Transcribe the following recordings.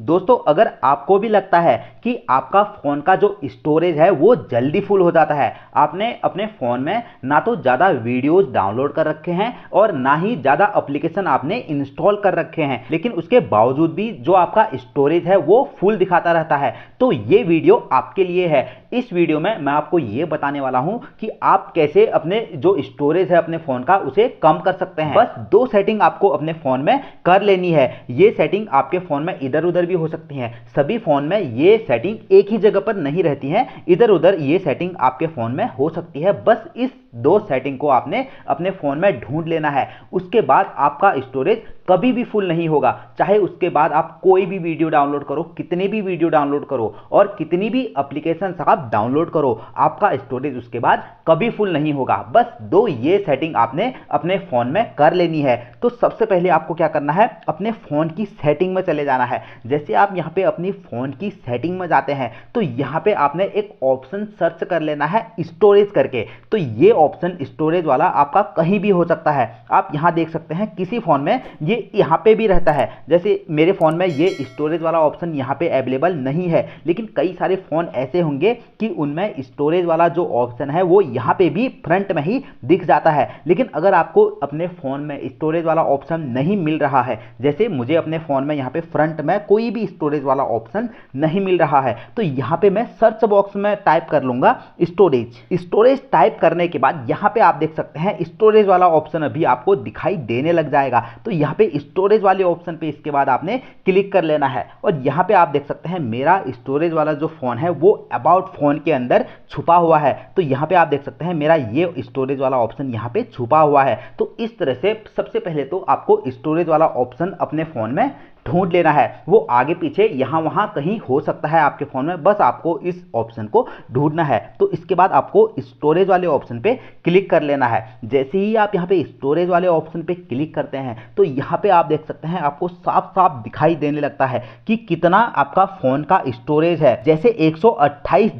दोस्तों अगर आपको भी लगता है कि आपका फ़ोन का जो स्टोरेज है वो जल्दी फुल हो जाता है। आपने अपने फ़ोन में ना तो ज़्यादा वीडियोज़ डाउनलोड कर रखे हैं और ना ही ज़्यादा अप्लीकेशन आपने इंस्टॉल कर रखे हैं। लेकिन उसके बावजूद भी जो आपका स्टोरेज है वो फुल दिखाता रहता है। तो ये वीडियो आपके लिए है। इस वीडियो में मैं आपको ये बताने वाला हूँ कि आप कैसे अपने जो स्टोरेज है अपने फ़ोन का उसे कम कर सकते हैं। बस दो सेटिंग आपको अपने फ़ोन में कर लेनी है। ये सेटिंग आपके फ़ोन में इधर उधर भी हो सकती हैं। सभी फ़ोन में ये सेटिंग एक ही जगह पर नहीं रहती है। इधर उधर ये सेटिंग आपके फ़ोन में हो सकती है। बस इस दो सेटिंग को आपने अपने फ़ोन में ढूंढ लेना है। उसके बाद आपका स्टोरेज कभी भी फुल नहीं होगा। चाहे उसके बाद आप कोई भी वीडियो डाउनलोड करो, कितनी भी वीडियो डाउनलोड करो और कितनी भी अप्लीकेशन आप डाउनलोड करो, आपका स्टोरेज उसके बाद कभी फुल नहीं होगा। बस दो ये सेटिंग आपने अपने फ़ोन में कर लेनी है। तो सबसे पहले आपको क्या करना है? अपने फ़ोन की सेटिंग में चले जाना है। जैसे आप यहाँ पे अपनी फ़ोन की सेटिंग में जाते हैं तो यहाँ पे आपने एक ऑप्शन सर्च कर लेना है स्टोरेज करके। तो ये ऑप्शन स्टोरेज वाला आपका कहीं भी हो सकता है। आप यहाँ देख सकते हैं, किसी फ़ोन में ये यहाँ पे भी रहता है। जैसे मेरे फ़ोन में ये स्टोरेज वाला ऑप्शन यहाँ पे अवेलेबल नहीं है, लेकिन कई सारे फ़ोन ऐसे होंगे कि उनमें स्टोरेज वाला जो ऑप्शन है, वो यहाँ पे भी फ्रंट में ही दिख जाता है। लेकिन अगर आपको अपने फ़ोन में स्टोरेज वाला ऑप्शन नहीं मिल रहा है, जैसे मुझे अपने फ़ोन में यहाँ पे फ्रंट में कोई भी स्टोरेज वाला ऑप्शन नहीं मिल रहा है तो यहाँ पे मैं सर्च बॉक्स में टाइप कर लूँगा स्टोरेज स्टोरेज टाइप करने के बाद यहाँ पे आप देख सकते हैं स्टोरेज वाला ऑप्शन अभी आपको दिखाई देने लग जाएगा। तो यहाँ पे स्टोरेज वाले ऑप्शन पे इसके बाद आपने क्लिक कर लेना है। और यहाँ पे आप देख सकते हैं, मेरा स्टोरेज वाला जो फ़ोन है, वो अबाउट फ़ोन के अंदर छुपा हुआ है। तो यहाँ पे आप देख सकते हैं, मेरा ये स्टोरेज वाला ऑप्शन यहाँ पे छुपा हुआ है। तो इस तरह से सबसे पहले तो आपको स्टोरेज वाला ऑप्शन अपने फ़ोन में ढूंढ लेना है। वो आगे पीछे यहाँ वहाँ कहीं हो सकता है आपके फ़ोन में। बस आपको इस ऑप्शन को ढूंढना है। तो इसके बाद आपको स्टोरेज वाले ऑप्शन पे क्लिक कर लेना है। जैसे ही आप यहाँ पे स्टोरेज वाले ऑप्शन पे क्लिक करते हैं तो यहाँ पे आप देख सकते हैं आपको साफ़ साफ़ दिखाई देने लगता है कि कितना आपका फ़ोन का स्टोरेज है। जैसे एक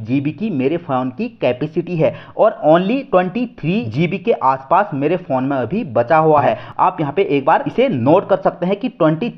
जीबी की मेरे फ़ोन की कैपेसिटी है और ओनली ट्वेंटी के आसपास मेरे फ़ोन में अभी बचा हुआ है। आप यहाँ पे एक बार इसे नोट कर सकते हैं कि ट्वेंटी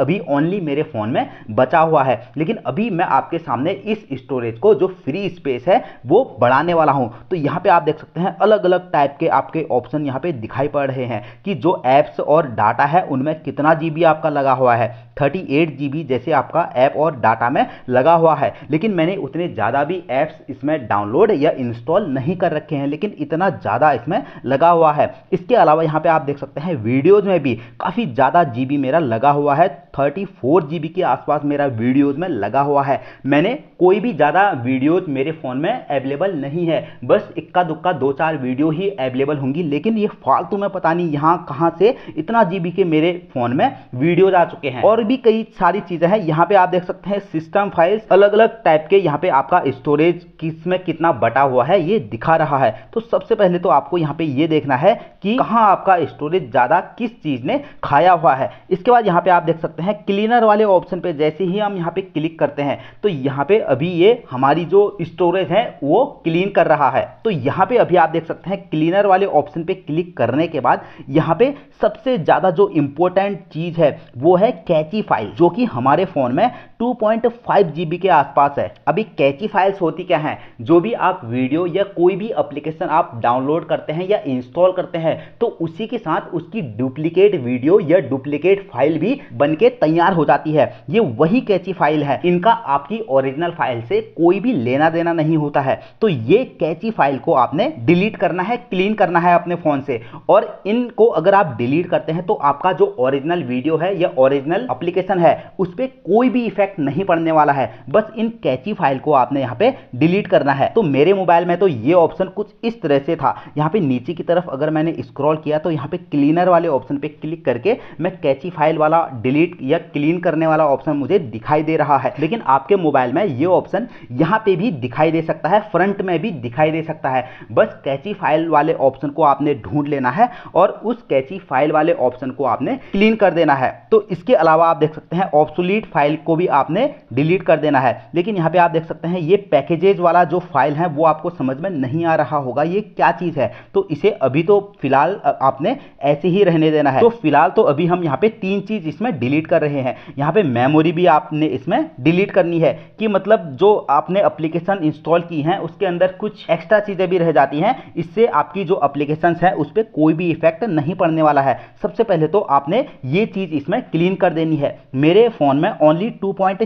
अभी ओनली मेरे फ़ोन में बचा हुआ है। लेकिन अभी मैं आपके सामने इस स्टोरेज को, जो फ्री स्पेस है, वो बढ़ाने वाला हूँ। तो यहाँ पे आप देख सकते हैं अलग अलग टाइप के आपके ऑप्शन यहाँ पे दिखाई पड़ रहे हैं कि जो ऐप्स और डाटा है, उनमें कितना जीबी आपका लगा हुआ है। थर्टी एट जी जैसे आपका ऐप और डाटा में लगा हुआ है। लेकिन मैंने उतने ज़्यादा भी ऐप्स इसमें डाउनलोड या इंस्टॉल नहीं कर रखे हैं, लेकिन इतना ज़्यादा इसमें लगा हुआ है। इसके अलावा यहाँ पे आप देख सकते हैं वीडियोज़ में भी काफ़ी ज़्यादा जीबी मेरा लगा हुआ है। थर्टी फोर जी के आसपास मेरा वीडियोज़ में लगा हुआ है। मैंने कोई भी ज़्यादा वीडियोज़ मेरे फ़ोन में अवेलेबल नहीं है। बस इक्का दुक्का दो चार वीडियो ही अवेलेबल होंगी, लेकिन ये फालतू में पता नहीं यहाँ कहाँ से इतना जीबी के मेरे फ़ोन में वीडियोज़ आ चुके हैं। और भी कई सारी चीज़ें हैं, यहाँ पे आप देख सकते हैं सिस्टम फाइल्स अलग अलग टाइप के यहाँ पे आपका स्टोरेज किसमें कितना बटा हुआ है, ये दिखा रहा है। तो सबसे पहले तो आपको यहाँ पे ये देखना है कि कहाँ आपका स्टोरेज ज़्यादा किस चीज़ ने खाया हुआ है। इसके बाद यहाँ पे आप देख सकते हैं क्लीनर वाले ऑप्शन पे, जैसे ही हम यहाँ पे क्लिक करते हैं तो यहाँ पे अभी ये हमारी जो स्टोरेज है, वो क्लीन कर रहा है। तो यहाँ पे अभी आप देख सकते हैं क्लीनर वाले ऑप्शन पे क्लिक करने के बाद, यहाँ पे सबसे ज़्यादा जो इंपॉर्टेंट चीज़ है, वो है कैची फ़ाइल जो कि हमारे फ़ोन में 2.5 जीबी के आसपास है। अभी कैची फाइल्स होती क्या हैं? जो भी आप वीडियो या कोई भी एप्लीकेशन आप डाउनलोड करते हैं या इंस्टॉल करते हैं तो उसी के साथ उसकी डुप्लीकेट वीडियो या डुप्लीकेट फ़ाइल भी बन के तैयार हो जाती है। ये वही कैची फ़ाइल है। इनका आपकी ओरिजिनल फ़ाइल से कोई भी लेना देना नहीं होता है। तो ये कैची फ़ाइल को आपने डिलीट करना है, क्लीन करना है अपने फ़ोन से। और इनको अगर आप डिलीट करते हैं तो आपका जो ओरिजिनल वीडियो है या ओरिजिनल एप्लीकेशन है, उस पर कोई भी इफ़ेक्ट नहीं पड़ने वाला है। बस इन कैची फ़ाइल को आपने यहाँ पे डिलीट करना है। तो मेरे मोबाइल में तो ये ऑप्शन कुछ इस तरह से था। यहाँ पे नीचे की तरफ़ अगर मैंने स्क्रॉल किया तो यहाँ पे क्लीनर वाले ऑप्शन पे क्लिक करके मैं कैची फ़ाइल वाला डिलीट या क्लीन करने वाला ऑप्शन मुझे दिखाई दे रहा है। लेकिन आपके मोबाइल में ये ऑप्शन यहाँ पे भी दिखाई दे सकता है फ्रंट में भी दिखाई दे सकता है। बस कैची फ़ाइल वाले ऑप्शन को आपने ढूंढ लेना है और उस कैची फ़ाइल वाले ऑप्शन को आपने क्लीन कर देना है। तो इसके अलावा आप देख सकते हैं ऑप्सुलीट फ़ाइल को भी आपने डिलीट कर देना है। लेकिन यहाँ पे आप देख सकते हैं, ये पैकेजेज वाला जो फ़ाइल है, वो आपको समझ में नहीं आ रहा होगा, ये क्या चीज़ है? तो इसे अभी तो फ़िलहाल आपने ऐसे ही रहने देना है। तो फ़िलहाल तो अभी हम यहाँ पे तीन चीज़ इसमें डिलीट कर रहे हैं। यहाँ पे मेमोरी भी आपने इसमें डिलीट करनी है कि मतलब जो आपने अप्लीकेशन इंस्टॉल की हैं, उसके अंदर कुछ एक्स्ट्रा चीज़ें भी रह जाती हैं। इससे आपकी जो अप्लीकेशन है, उस पर कोई भी इफ़ेक्ट नहीं पड़ने वाला है। सबसे पहले तो आपने ये चीज़ इसमें क्लीन कर देनी है। मेरे फ़ोन में ओनली टू पॉइंट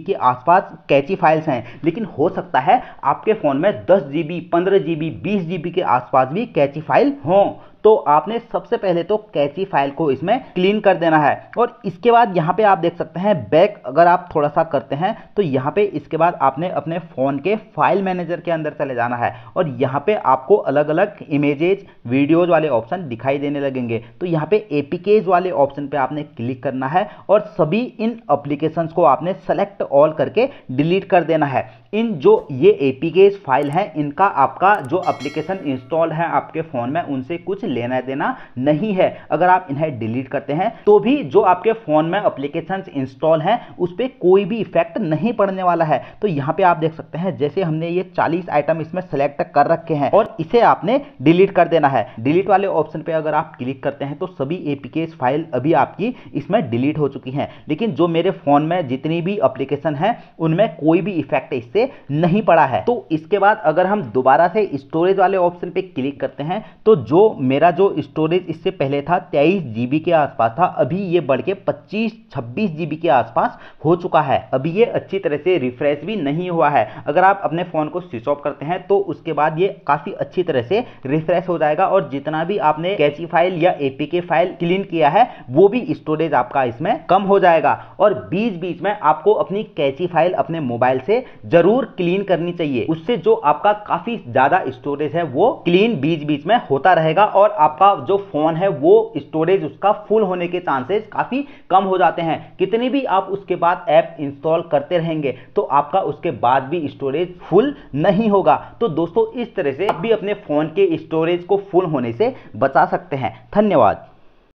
के आसपास कैची फाइल्स हैं, लेकिन हो सकता है आपके फ़ोन में दस जी बी पंद्रह जी बी बीस जी बी के आसपास भी कैची फ़ाइल हों। तो आपने सबसे पहले तो कैची फ़ाइल को इसमें क्लीन कर देना है। और इसके बाद यहाँ पे आप देख सकते हैं, बैक अगर आप थोड़ा सा करते हैं तो यहाँ पे इसके बाद आपने अपने फ़ोन के फ़ाइल मैनेजर के अंदर चले जाना है। और यहाँ पे आपको अलग अलग इमेजेज वीडियोज़ वाले ऑप्शन दिखाई देने लगेंगे। तो यहाँ पे एपीकेज वाले ऑप्शन पे आपने क्लिक करना है और सभी इन अप्लीकेशन को आपने सेलेक्ट ऑल करके डिलीट कर देना है। इन जो ये एपीकेज फ़ाइल हैं, इनका आपका जो अप्लीकेशन इंस्टॉल है आपके फ़ोन में, उनसे कुछ लेना देना नहीं है। अगर आप इन्हें डिलीट करते हैं तो भी जो आपके फ़ोन में अप्लीकेशन इंस्टॉल हैं, उस पर कोई भी इफ़ेक्ट नहीं पड़ने वाला है। तो यहाँ पे आप देख सकते हैं, जैसे हमने ये 40 आइटम इसमें सेलेक्ट कर रखे हैं और इसे आपने डिलीट कर देना है। डिलीट वाले ऑप्शन पे अगर आप क्लिक करते हैं तो सभी एपीकेज फ़ाइल अभी आपकी इसमें डिलीट हो चुकी हैं। लेकिन जो मेरे फ़ोन में जितनी भी अप्लीकेशन है, उनमें कोई भी इफ़ेक्ट इससे नहीं पड़ा है। तो इसके बाद अगर हम दोबारा से स्टोरेज वाले ऑप्शन पे क्लिक करते हैं तो जो मेरा जो स्टोरेज इससे पहले था, तेईस जीबी के आसपास था, अभी ये बढ़ के पच्चीस, छब्बीस जीबी के आसपास हो चुका है। अभी ये अच्छी तरह से रिफ्रेश भी नहीं हुआ है। अगर आप अपने फ़ोन को स्विच ऑफ़ करते हैं तो उसके बाद ये काफ़ी अच्छी तरह से रिफ्रेश हो जाएगा और जितना भी आपने कैची फ़ाइल या एपीके फ़ाइल क्लीन किया है, वो भी स्टोरेज आपका इसमें कम हो जाएगा। और बीच बीच में आपको अपनी कैची फ़ाइल अपने मोबाइल से ज़रूर क्लीन करनी चाहिए। उससे जो आपका काफ़ी ज़्यादा स्टोरेज है, वो क्लीन बीच बीच में होता रहेगा और आपका जो फ़ोन है वो स्टोरेज उसका फुल होने के चांसेस काफ़ी कम हो जाते हैं। कितनी भी आप उसके बाद ऐप इंस्टॉल करते रहेंगे तो आपका उसके बाद भी स्टोरेज फुल नहीं होगा। तो दोस्तों, इस तरह से आप भी अपने फ़ोन के स्टोरेज को फुल होने से बचा सकते हैं। धन्यवाद।